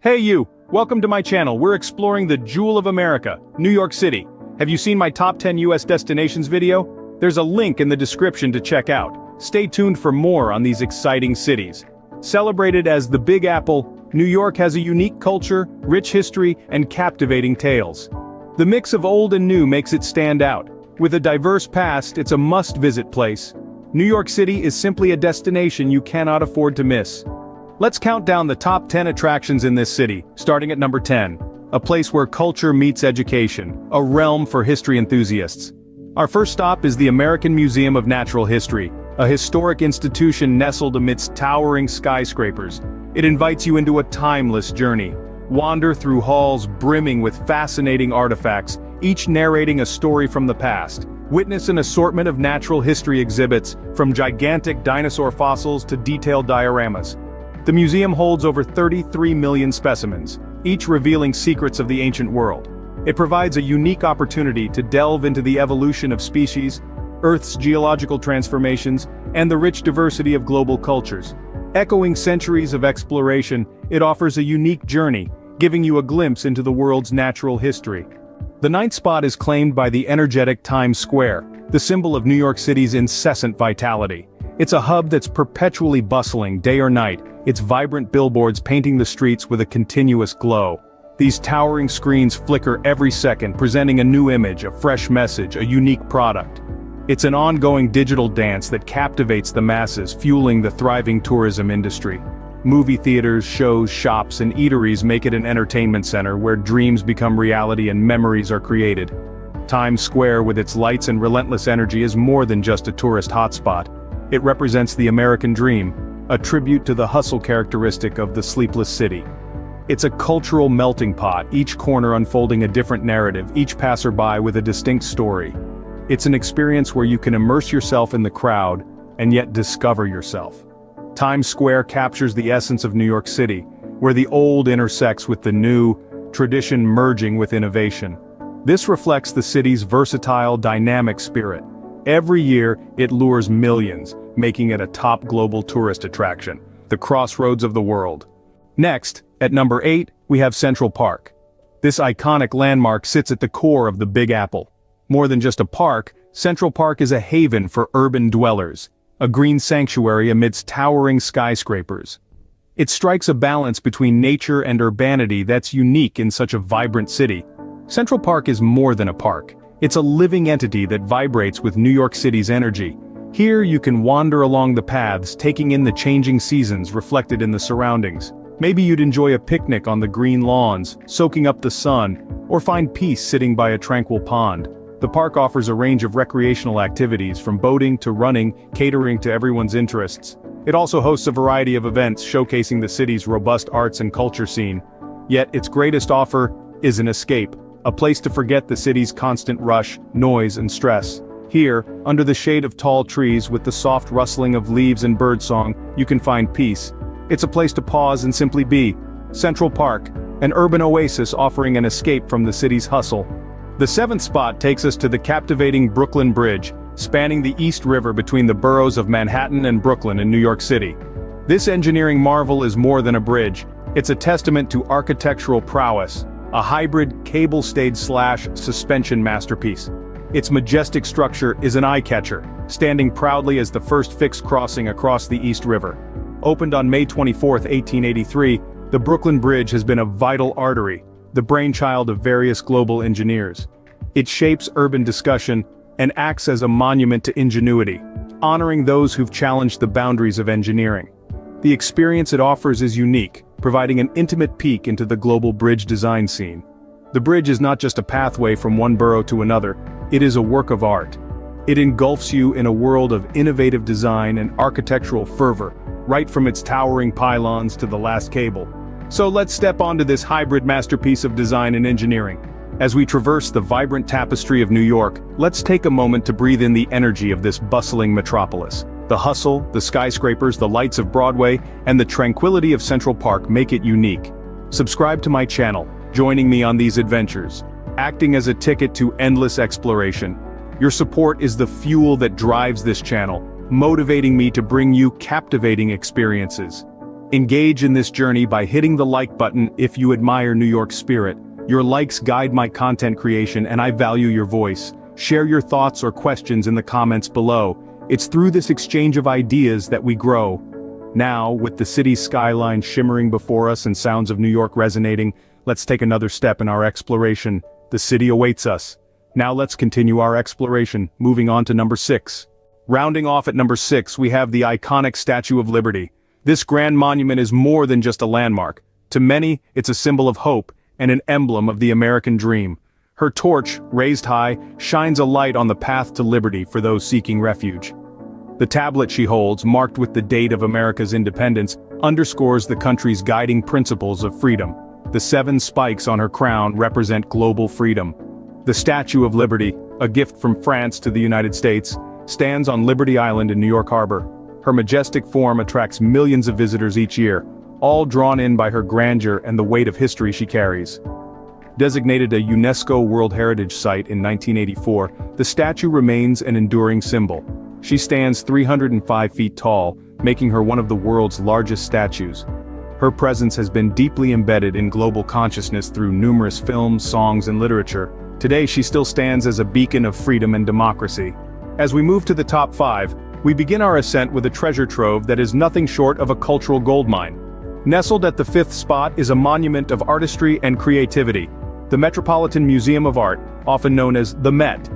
Hey you, welcome to my channel. We're exploring the Jewel of America, New York City. Have you seen my top 10 US destinations video? There's a link in the description to check out. Stay tuned for more on these exciting cities. Celebrated as the Big Apple, New York has a unique culture, rich history, and captivating tales. The mix of old and new makes it stand out. With a diverse past, it's a must-visit place. New York City is simply a destination you cannot afford to miss. Let's count down the top 10 attractions in this city, starting at number 10. A place where culture meets education, a realm for history enthusiasts. Our first stop is the American Museum of Natural History, a historic institution nestled amidst towering skyscrapers. It invites you into a timeless journey. Wander through halls brimming with fascinating artifacts, each narrating a story from the past. Witness an assortment of natural history exhibits, from gigantic dinosaur fossils to detailed dioramas. The museum holds over 33 million specimens, each revealing secrets of the ancient world. It provides a unique opportunity to delve into the evolution of species, Earth's geological transformations, and the rich diversity of global cultures. Echoing centuries of exploration, it offers a unique journey, giving you a glimpse into the world's natural history. The ninth spot is claimed by the energetic Times Square, the symbol of New York City's incessant vitality. It's a hub that's perpetually bustling day or night, its vibrant billboards painting the streets with a continuous glow. These towering screens flicker every second presenting a new image, a fresh message, a unique product. It's an ongoing digital dance that captivates the masses fueling the thriving tourism industry. Movie theaters, shows, shops, and eateries make it an entertainment center where dreams become reality and memories are created. Times Square with its lights and relentless energy is more than just a tourist hotspot. It represents the American dream, a tribute to the hustle characteristic of the sleepless city. It's a cultural melting pot, each corner unfolding a different narrative, each passerby with a distinct story. It's an experience where you can immerse yourself in the crowd, and yet discover yourself. Times Square captures the essence of New York City, where the old intersects with the new, tradition merging with innovation. This reflects the city's versatile, dynamic spirit. Every year, it lures millions, making it a top global tourist attraction, the crossroads of the world. Next, at number 8, we have Central Park. This iconic landmark sits at the core of the Big Apple. More than just a park, Central Park is a haven for urban dwellers, a green sanctuary amidst towering skyscrapers. It strikes a balance between nature and urbanity that's unique in such a vibrant city. Central Park is more than a park. It's a living entity that vibrates with New York City's energy. Here you can wander along the paths taking in the changing seasons reflected in the surroundings. Maybe you'd enjoy a picnic on the green lawns, soaking up the sun, or find peace sitting by a tranquil pond. The park offers a range of recreational activities from boating to running, catering to everyone's interests. It also hosts a variety of events showcasing the city's robust arts and culture scene. Yet its greatest offer is an escape, a place to forget the city's constant rush, noise and stress. Here, under the shade of tall trees with the soft rustling of leaves and birdsong, you can find peace. It's a place to pause and simply be. Central Park, an urban oasis offering an escape from the city's hustle. The seventh spot takes us to the captivating Brooklyn Bridge, spanning the East River between the boroughs of Manhattan and Brooklyn in New York City. This engineering marvel is more than a bridge, it's a testament to architectural prowess, a hybrid cable-stayed slash suspension masterpiece. Its majestic structure is an eye-catcher, standing proudly as the first fixed crossing across the East River. Opened on May 24, 1883, the Brooklyn Bridge has been a vital artery, the brainchild of various global engineers. It shapes urban discussion and acts as a monument to ingenuity, honoring those who've challenged the boundaries of engineering. The experience it offers is unique, providing an intimate peek into the global bridge design scene. The bridge is not just a pathway from one borough to another, it is a work of art. It engulfs you in a world of innovative design and architectural fervor, right from its towering pylons to the last cable. So let's step onto this hybrid masterpiece of design and engineering. As we traverse the vibrant tapestry of New York, let's take a moment to breathe in the energy of this bustling metropolis. The hustle, the skyscrapers, the lights of Broadway, and the tranquility of Central Park make it unique. Subscribe to my channel, joining me on these adventures, acting as a ticket to endless exploration. Your support is the fuel that drives this channel, motivating me to bring you captivating experiences. Engage in this journey by hitting the like button if you admire New York spirit. Your likes guide my content creation and I value your voice. Share your thoughts or questions in the comments below. It's through this exchange of ideas that we grow. Now, with the city's skyline shimmering before us and sounds of New York resonating, let's take another step in our exploration. The city awaits us. Now let's continue our exploration, moving on to number 6. Rounding off at number 6 we have the iconic Statue of Liberty. This grand monument is more than just a landmark. To many, it's a symbol of hope and an emblem of the American dream. Her torch, raised high, shines a light on the path to liberty for those seeking refuge. The tablet she holds, marked with the date of America's independence, underscores the country's guiding principles of freedom. The seven spikes on her crown represent global freedom. The Statue of Liberty, a gift from France to the United States, stands on Liberty Island in New York Harbor, her majestic form attracts millions of visitors each year, all drawn in by her grandeur and the weight of history she carries. Designated a UNESCO World Heritage Site in 1984, the statue remains an enduring symbol. She stands 305 feet tall, making her one of the world's largest statues. Her presence has been deeply embedded in global consciousness through numerous films, songs and literature. Today she still stands as a beacon of freedom and democracy. As we move to the top 5, we begin our ascent with a treasure trove that is nothing short of a cultural goldmine. Nestled at the fifth spot is a monument of artistry and creativity, the Metropolitan Museum of Art, often known as the Met.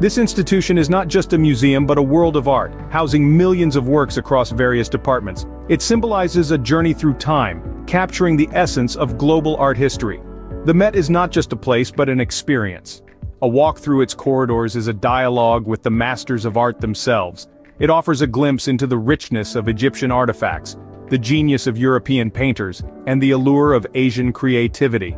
This institution is not just a museum but a world of art, housing millions of works across various departments. It symbolizes a journey through time, capturing the essence of global art history. The Met is not just a place but an experience. A walk through its corridors is a dialogue with the masters of art themselves, it offers a glimpse into the richness of Egyptian artifacts, the genius of European painters, and the allure of Asian creativity.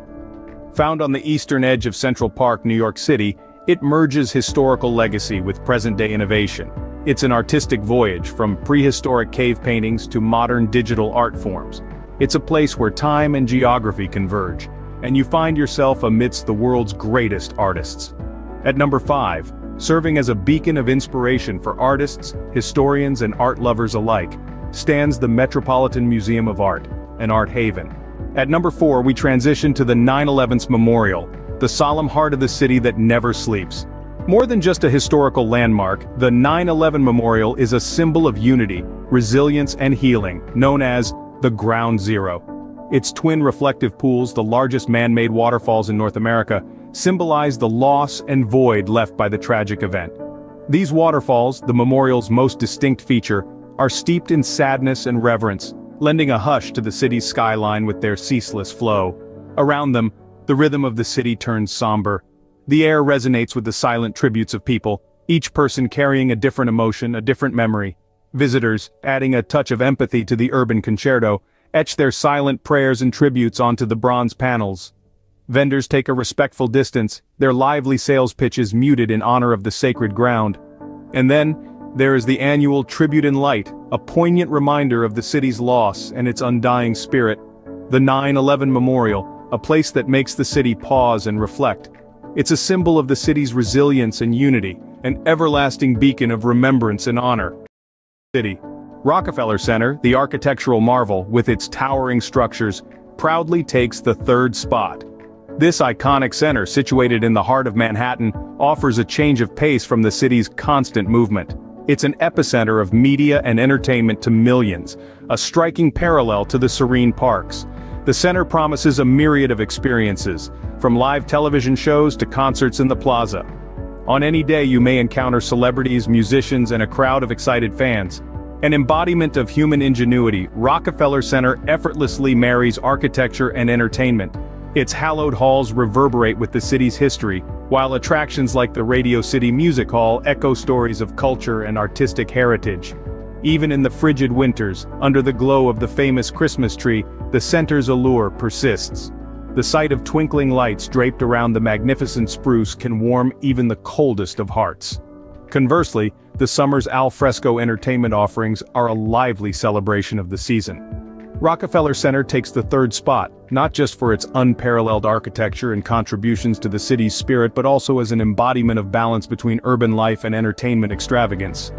Found on the eastern edge of Central Park, New York City, it merges historical legacy with present-day innovation. It's an artistic voyage from prehistoric cave paintings to modern digital art forms. It's a place where time and geography converge, and you find yourself amidst the world's greatest artists. At number 5, serving as a beacon of inspiration for artists, historians and art lovers alike, stands the Metropolitan Museum of Art, an art haven. At number 4 we transition to the 9-11's Memorial, the solemn heart of the city that never sleeps. More than just a historical landmark, the 9-11 Memorial is a symbol of unity, resilience and healing, known as the Ground Zero. Its twin reflective pools, the largest man-made waterfalls in North America, symbolize the loss and void left by the tragic event. These waterfalls, the memorial's most distinct feature, are steeped in sadness and reverence, lending a hush to the city's skyline with their ceaseless flow. Around them, the rhythm of the city turns somber. The air resonates with the silent tributes of people, each person carrying a different emotion, a different memory. Visitors, adding a touch of empathy to the urban concerto, etch their silent prayers and tributes onto the bronze panels. Vendors take a respectful distance, their lively sales pitches muted in honor of the sacred ground. And then, there is the annual Tribute in Light, a poignant reminder of the city's loss and its undying spirit. The 9-11 Memorial, a place that makes the city pause and reflect. It's a symbol of the city's resilience and unity, an everlasting beacon of remembrance and honor. City. Rockefeller Center, the architectural marvel, with its towering structures, proudly takes the third spot. This iconic center situated in the heart of Manhattan offers a change of pace from the city's constant movement. It's an epicenter of media and entertainment to millions, a striking parallel to the serene parks. The center promises a myriad of experiences, from live television shows to concerts in the plaza. On any day you may encounter celebrities, musicians and a crowd of excited fans. An embodiment of human ingenuity, Rockefeller Center effortlessly marries architecture and entertainment, its hallowed halls reverberate with the city's history, while attractions like the Radio City Music Hall echo stories of culture and artistic heritage. Even in the frigid winters, under the glow of the famous Christmas tree, the center's allure persists. The sight of twinkling lights draped around the magnificent spruce can warm even the coldest of hearts. Conversely, the summer's al fresco entertainment offerings are a lively celebration of the season. Rockefeller Center takes the third spot, not just for its unparalleled architecture and contributions to the city's spirit but also as an embodiment of balance between urban life and entertainment extravagance.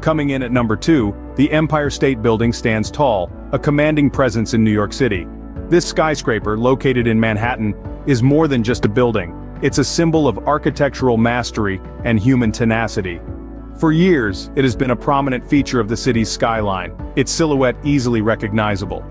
Coming in at number 2, the Empire State Building stands tall, a commanding presence in New York City. This skyscraper, located in Manhattan, is more than just a building. It's a symbol of architectural mastery and human tenacity. For years, it has been a prominent feature of the city's skyline, its silhouette easily recognizable.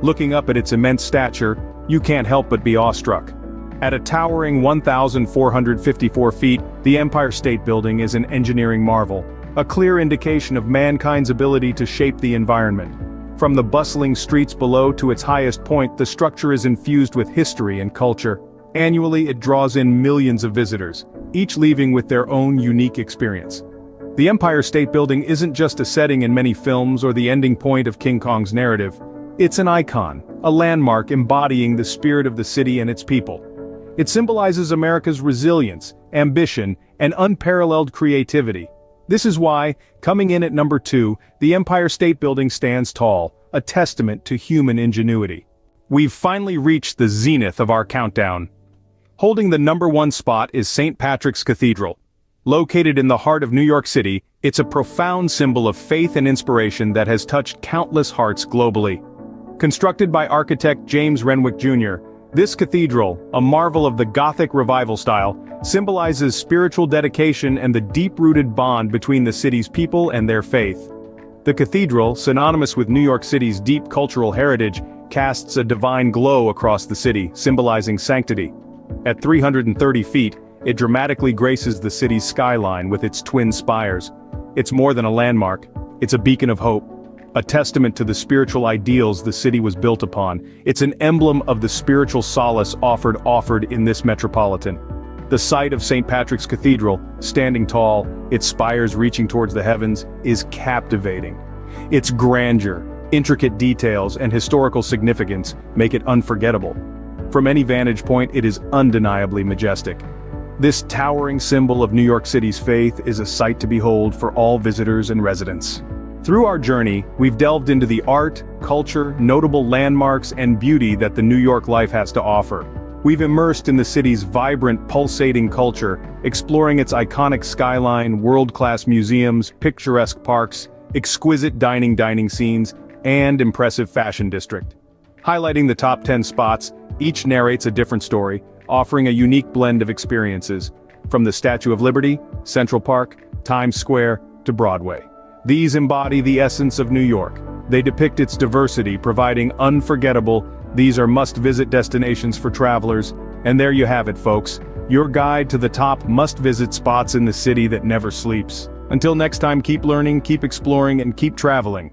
Looking up at its immense stature, you can't help but be awestruck. At a towering 1,454 feet, the Empire State Building is an engineering marvel, a clear indication of mankind's ability to shape the environment. From the bustling streets below to its highest point the structure is infused with history and culture. Annually it draws in millions of visitors, each leaving with their own unique experience. The Empire State Building isn't just a setting in many films or the ending point of King Kong's narrative. It's an icon, a landmark embodying the spirit of the city and its people. It symbolizes America's resilience, ambition, and unparalleled creativity. This is why, coming in at number two, the Empire State Building stands tall, a testament to human ingenuity. We've finally reached the zenith of our countdown. Holding the number one spot is St. Patrick's Cathedral. Located in the heart of New York City, it's a profound symbol of faith and inspiration that has touched countless hearts globally. Constructed by architect James Renwick Jr., this cathedral, a marvel of the Gothic revival style, symbolizes spiritual dedication and the deep-rooted bond between the city's people and their faith. The cathedral, synonymous with New York City's deep cultural heritage, casts a divine glow across the city, symbolizing sanctity. At 330 feet, it dramatically graces the city's skyline with its twin spires. It's more than a landmark, it's a beacon of hope a testament to the spiritual ideals the city was built upon. It's an emblem of the spiritual solace offered offered in this metropolitan. The site of St. Patrick's Cathedral, standing tall, its spires reaching towards the heavens, is captivating. Its grandeur, intricate details, and historical significance make it unforgettable. From any vantage point it is undeniably majestic. This towering symbol of New York City's faith is a sight to behold for all visitors and residents. Through our journey, we've delved into the art, culture, notable landmarks, and beauty that the New York life has to offer. We've immersed in the city's vibrant, pulsating culture, exploring its iconic skyline, world-class museums, picturesque parks, exquisite dining dining scenes, and impressive fashion district. Highlighting the top 10 spots, each narrates a different story, offering a unique blend of experiences, from the Statue of Liberty, Central Park, Times Square, to Broadway. These embody the essence of New York. They depict its diversity, providing unforgettable, these are must-visit destinations for travelers, and there you have it folks, your guide to the top must-visit spots in the city that never sleeps. Until next time keep learning, keep exploring, and keep traveling.